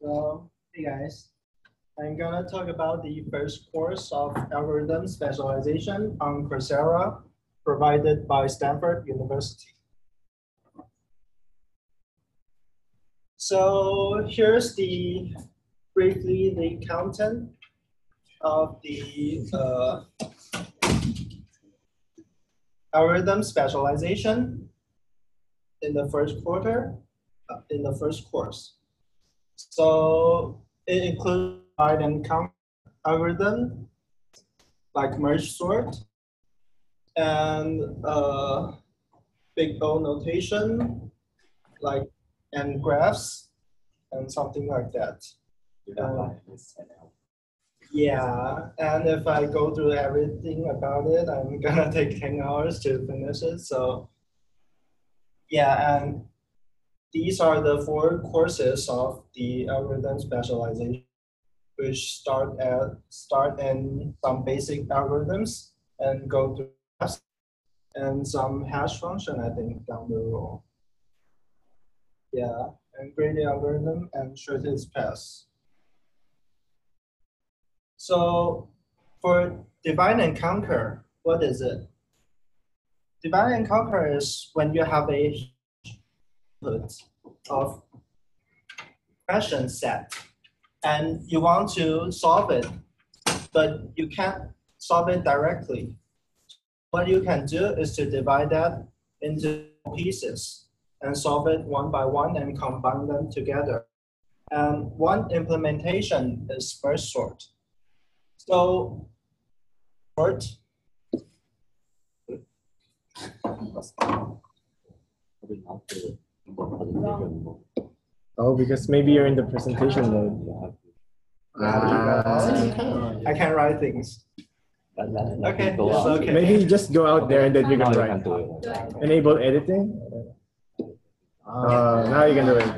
So, hey guys, I'm gonna talk about the first course of algorithm specialization on Coursera provided by Stanford University. So here's the briefly the content of the uh, algorithm specialization in the first quarter, uh, in the first course. So it includes divide and conquer algorithm, like merge sort, and uh, big O notation, like and graphs, and something like that. Uh, yeah, and if I go through everything about it, I'm gonna take 10 hours to finish it. So yeah, and these are the four courses of the algorithm specialization, which start at start in some basic algorithms and go to and some hash function, I think, down the road. Yeah, and gradient algorithm and shortest path. So for divide and conquer, what is it? Divide and conquer is when you have a input of question set and you want to solve it, but you can't solve it directly. What you can do is to divide that into pieces and solve it one by one and combine them together. And one implementation is merge sort. So sort Oh, because maybe you're in the presentation mode. Ah. I can't write things. Okay, Go okay. Maybe just go out there and then you Now can you write. can do it. Enable editing. Uh, now you can do it.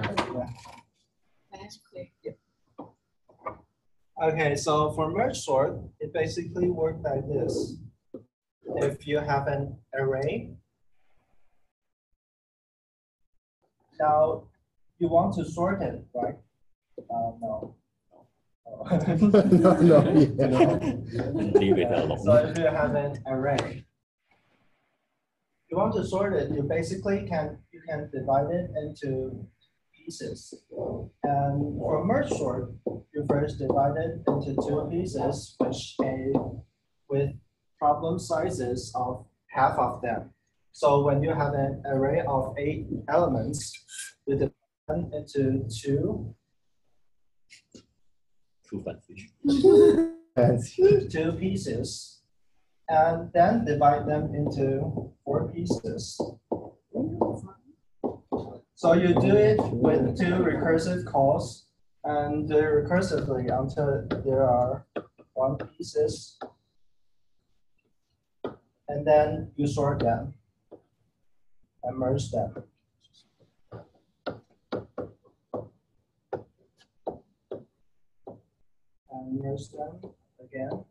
Okay, so for merge sort, it basically works like this. If you have an array, now you want to sort it, right? Uh, no. no, no, yeah. Leave it alone. So if you have an array, you want to sort it, you basically can, you can divide it into pieces. And for merge sort, you first divide it into two pieces, which a, with problem sizes of half of them. So when you have an array of eight elements, you divide them into two, Too fancy. Fancy. two pieces, and then divide them into four pieces. So you do it with two recursive calls and do it recursively until there are one pieces. And then you sort them and merge them. And merge them again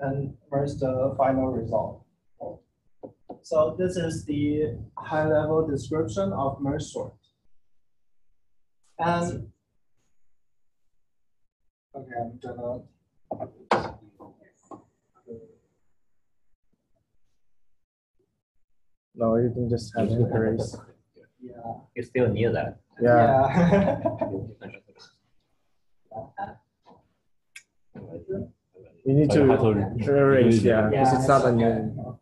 and merge the final result. So this is the high level description of merge sort. And okay, I'm gonna No, you can just have it erase. yeah. You still need that. Yeah. You need So you have to to erase, it. yeah, because Yeah, it's not a new.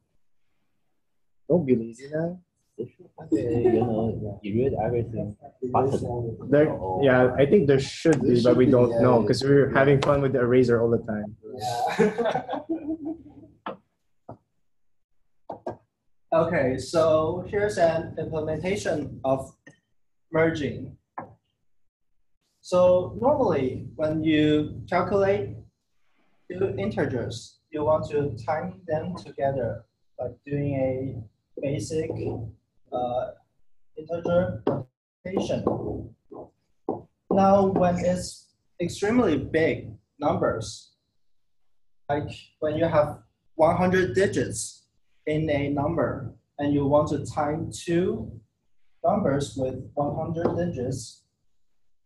Don't be lazy now. you know, you read everything. There, yeah, I think there should be, but we don't know because we're having fun with the eraser all the time. Yeah. okay, so here's an implementation of merging. So normally, when you calculate two integers, you want to time them together, like doing a basic uh, integer multiplication. Now, when it's extremely big numbers, like when you have 100 digits in a number and you want to time two numbers with 100 digits,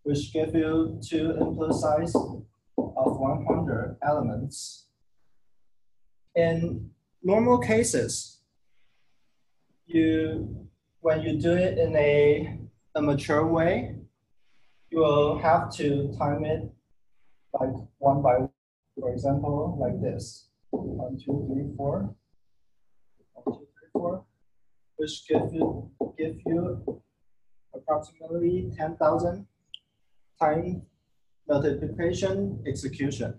which give you two input size of 100 elements. In normal cases, you when you do it in a, a mature way, you will have to time it like one by one. For example, like this. One, two, three, four. Which give you give you approximately 10,000 time multiplication execution.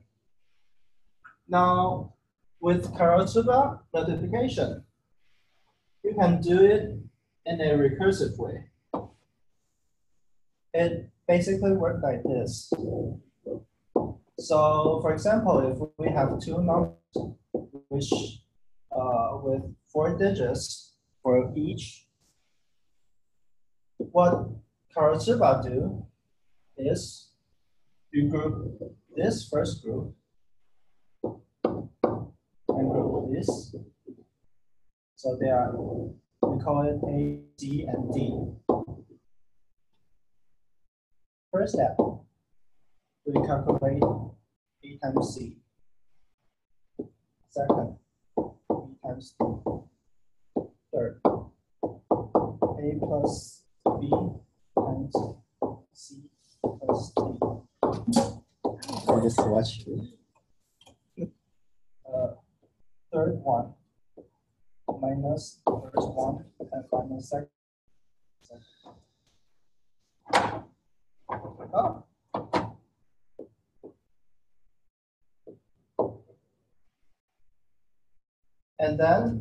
Now, with Karatsuba multiplication, you can do it in a recursive way. It basically works like this. So, for example, if we have two numbers which uh, with four digits for each, what Karatsuba do is you group this first group and group this. So they are, we call it A, C, and D. First step, we calculate A times C. Second, times Third, A plus B times C plus D. I just watch. Uh, third one minus first one and minus second. Oh. And then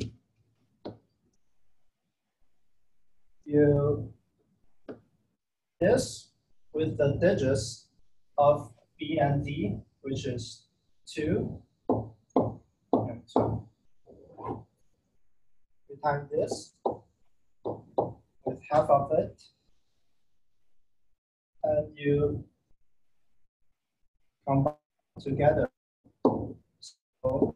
you this with the digits of B and D, which is two and two. We time this with half of it, and you combine together. So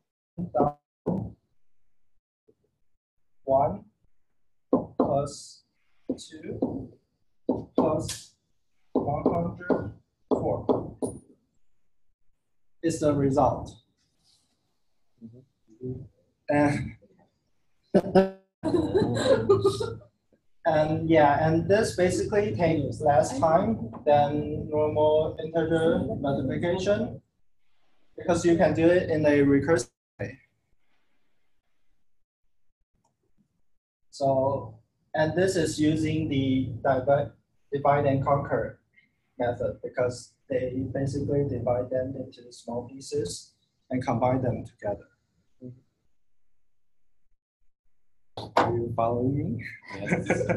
is the result. Uh, and and yeah, and this basically takes less time than normal integer multiplication because you can do it in a recursive way. So, and this is using the divide, divide and conquer method because they basically divide them into small pieces and combine them together. Are you following me?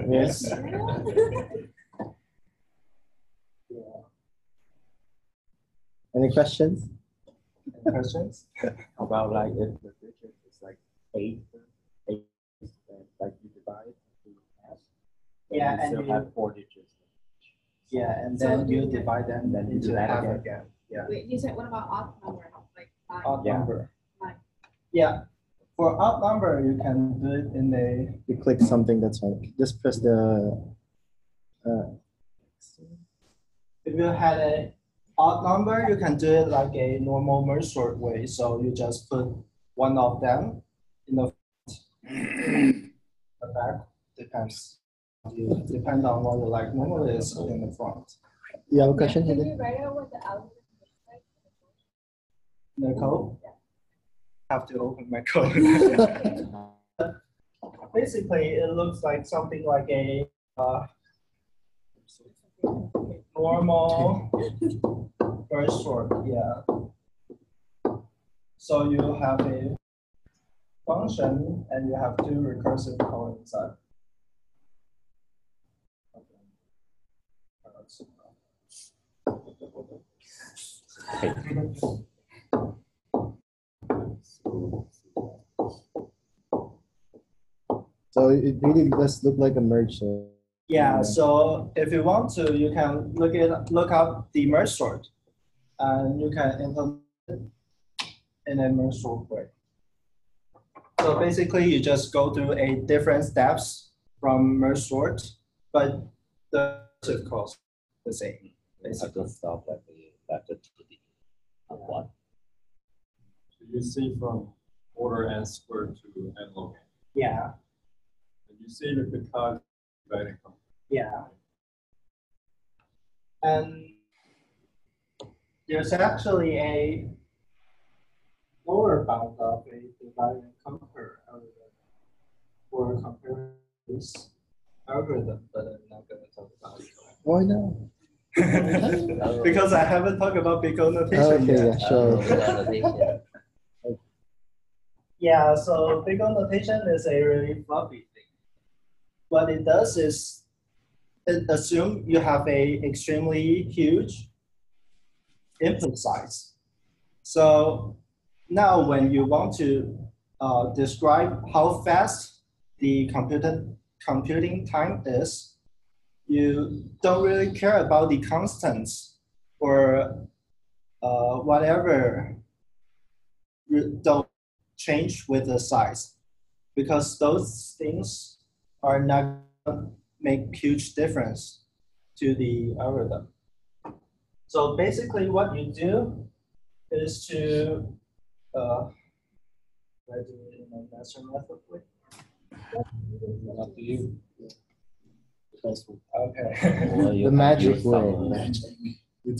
Yes. Yeah. Any questions? Any questions? About like if the digit is like eight, eight, and like you divide into half. then Yeah, you and still you- have four digits. Yeah, and So then you do- divide them Then into that half again. again. Yeah, Wait, you said what about odd number? Like nine? odd Yeah. number. Nine. Yeah, for odd number, you can do it in a, You click something that's like, just press the, uh, if you had a odd number, you can do it like a normal merge sort way. So you just put one of them in the the back, depends. You depend on what you like. Normally it's in the front. you have a question? Can Heather? you write out what the algorithm looks like? The code? Have to open my code. Basically, it looks like something like a uh, normal merge sort, yeah. So you have a function and you have two recursive code inside. So it really does look like a merge. sort. Yeah, so if you want to, you can look it look up the merge sort, and you can implement it in a merge sort way. So basically, you just go through a different steps from merge sort, but the recursive calls the same. Basically stuff like the vector two D and one. So you see from order n squared to n log n. Yeah, And you see that because dividing from yeah. And there's actually a lower bound of a divide and conquer algorithm for comparing this algorithm, but I'm not gonna talk about it. Why not? because I haven't talked about big O notation Okay, yet. yeah, sure. Uh. Yeah, so big O notation is a really fluffy thing. What it does is it assume you have a extremely huge input size. So now when you want to uh, describe how fast the computer computing time is, you don't really care about the constants or uh, whatever don't change with the size because those things are not make huge difference to the algorithm. So basically what you do is to uh, I do it in a method way? To you. Okay. Or you The can magic use way.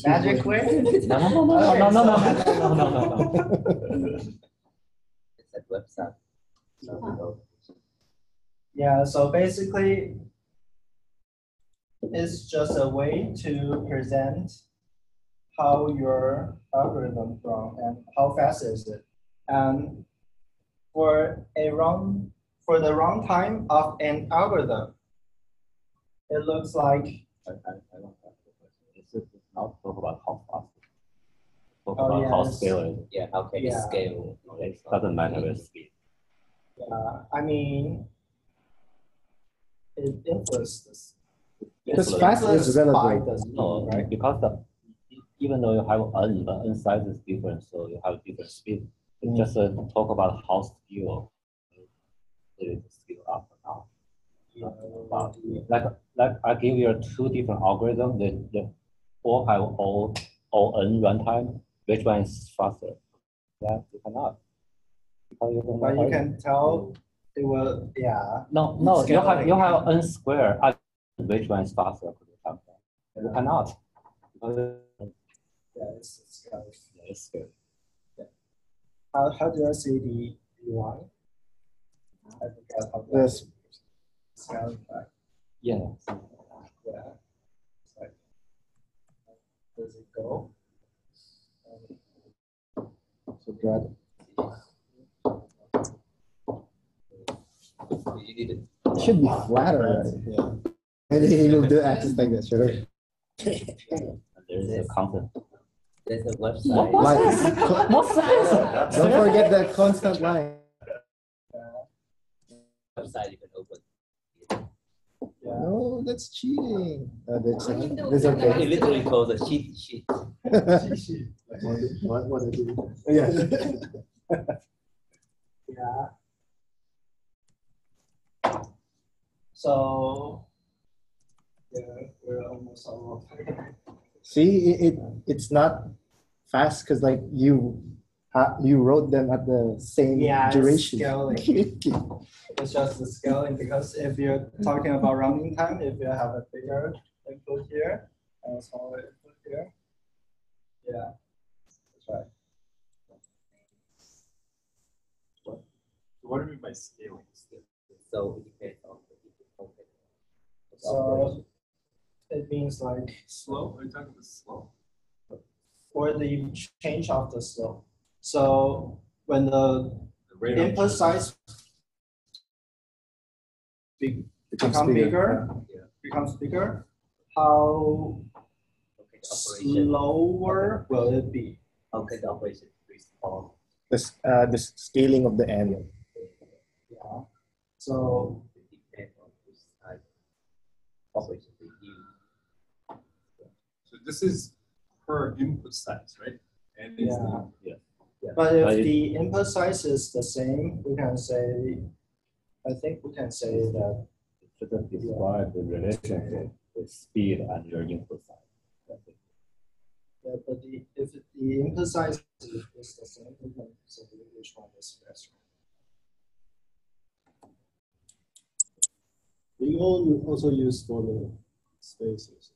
Magic way? No, no, no, no, Okay, no, no, no, so- no, no, no, no. It's a website. So, Yeah, so basically, it's just a way to present how your algorithm run and how fast is it. And for a run, for the runtime of an algorithm, it looks like, I, I, I don't have the question. It's just not talk about how fast. Talk Oh, about how scale it. Yeah, how can you Yeah. scale? It doesn't matter with speed. uh, I mean, it influences. Because Influence- fast is influenced relative. No, right? because the, even though you have n, the n size is different, so you have different speed. It Mm. just uh, talk about how scale. It is scale up and down. But like, like I give you two different algorithms, the, the all have all, all n runtime, which one is faster? That you cannot. Because you don't But you can tell it will, yeah. No, no, you have, you have n square, which one is faster? could you tell me? You cannot. Because Yeah, it's, it's, uh, it's good. How, how do I see the UI? I forgot how. to- Yes. Scaling back, Yeah. yeah. It's like, Does it go? Um, So drag. You need it. It should be flatter. right? Yeah. Maybe you'll do access like this, sure. There is a content. There's a website. Like, What size? don't forget the constant line. Website you can open. Yeah, No, that's cheating. Uh, that's, What you do? that's It okay. literally called a cheat sheet. What, what I do? Yeah. yeah. So, yeah, we're almost all of See, it, it it's not fast because like you ha- you wrote them at the same Yeah, duration. scaling. It's just the scaling because if you're talking about running time, if you have a bigger input here and a smaller input here, yeah, that's right. What do you mean by scaling? So it depends on the different. So it means like Slow? Are you talking about slow? for the change of the slope. So when the The rate input size be- Becomes become bigger. bigger, Yeah. becomes bigger, how Okay, the operation. slower will it be? How can the operation respond? The, uh, the scaling of the end. Yeah. So It depends on which type of operation. So this is per input size, right? And it's the, But if uh, But it- the input size is the same, we can say, I think we can say that, Just describe the relationship with speed and your input size. Yeah, but the, if the input size is is the same, then so which one is faster? We all also use for the spaces.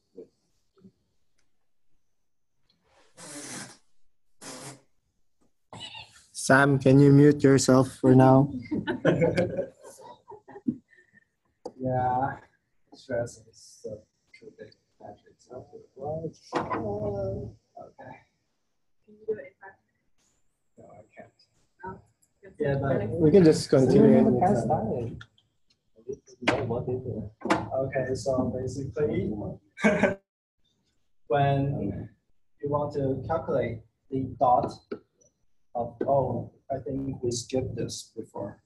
Sam, can you mute yourself for now? Yeah, stress is uh, too big matrix. Okay. Can you do it in five No, I can't. minutes? Yeah, but We can just continue. the past anytime. time. I need to know what is it. Okay, so basically, when you want to calculate the dot of, oh, I think we skipped this before.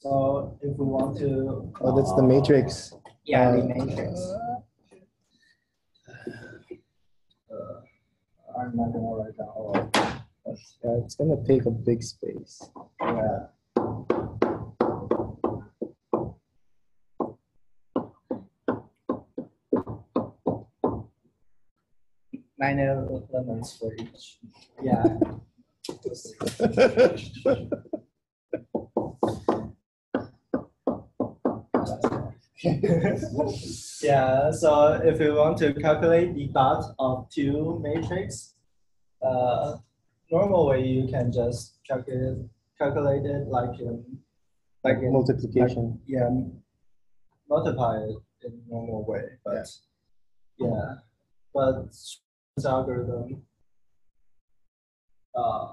So if we want to. Oh, that's the matrix. Yeah, the Uh, matrix. Uh, I'm not gonna write down all of it. but, Yeah, it's gonna take a big space. Yeah. Nine elements for each. Yeah. yeah, so if you want to calculate the dot of two matrix, uh, normal way you can just calculate calculate it like in like in Multiplication. yeah multiply it in normal way, but yeah, but this algorithm uh,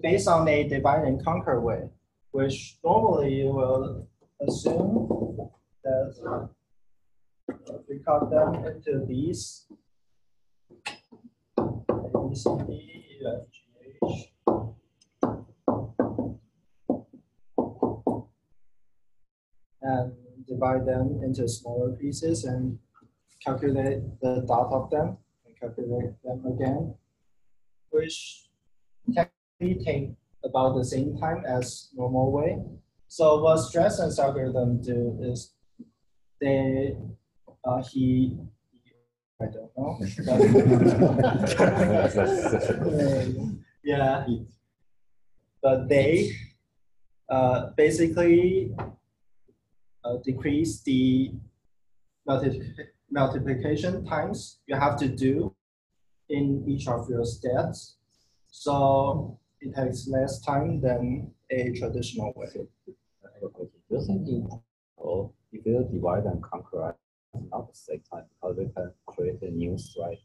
based on a divide and conquer way, which normally you will assume that uh, we cut them into these A, B, C, D, E, F, G, H. And divide them into smaller pieces and calculate the dot of them calculate them again, which technically take about the same time as normal way. So what Strassen's algorithm do is they uh, he I don't know. yeah, but they uh, basically uh, decrease the multi- multiplication times you have to do in each of your steps. So it takes less time than a traditional way. I have a question. Do you think in oh, if you divide and conquer at not the same time, because we can create a new thread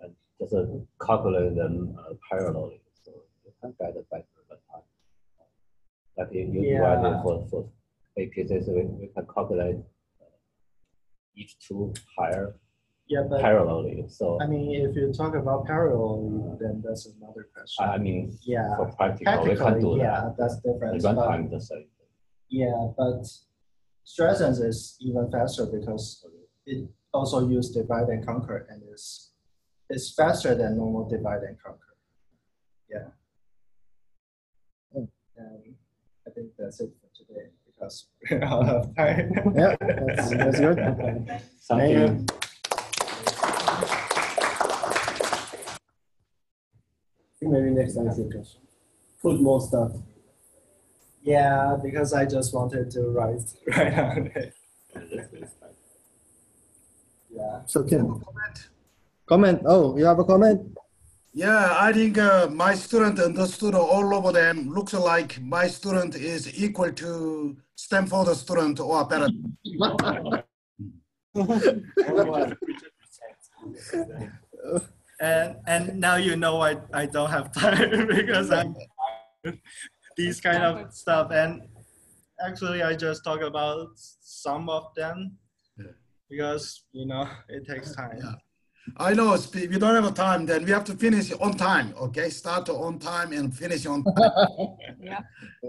and just uh, calculate them uh, parallelly, so you can get a better runtime. Like if you divide Yeah. it for, for eight pieces, we, we can calculate each two higher Yeah, but parallelly. So I mean, if you talk about parallel, then that's another question. I mean, Yeah, for practical, we can do yeah, that. that's different. runtime the same. Yeah, but Strassens is even faster because it also use divide and conquer and is it's faster than normal divide and conquer. Yeah. And I think that's it for today because we're out of time. Yeah, that's, that's good. Thank you. Maybe next time you can put more stuff. Yeah, because I just wanted to write right on it. Yeah. So Kim, comment. Oh, you have a comment? Yeah, I think uh, my student understood all over them. Looks like my student is equal to Stanford student or better. and and now you know I, I don't have time because I'm these kind of stuff and actually I just talk about some of them because you know it takes time. Yeah. I know sp- we don't have a time. Then we have to finish on time. Okay, start on time and finish on time. Yeah. Yeah.